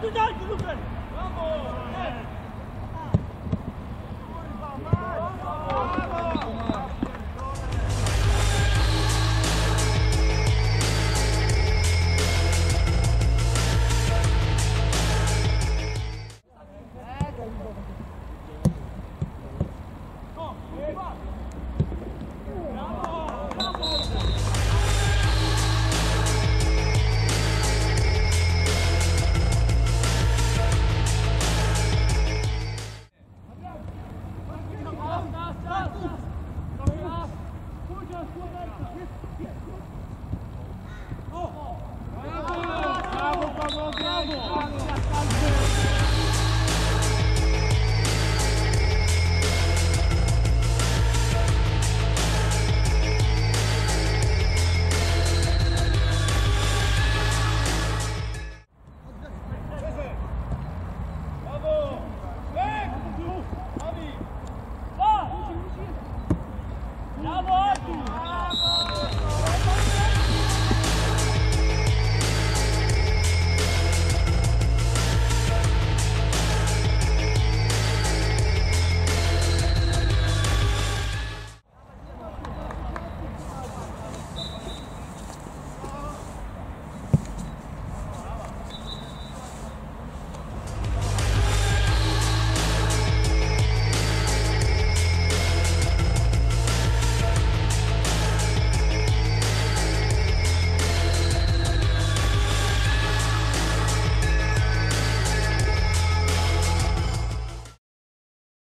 Cuidado, Lucas! Vamos!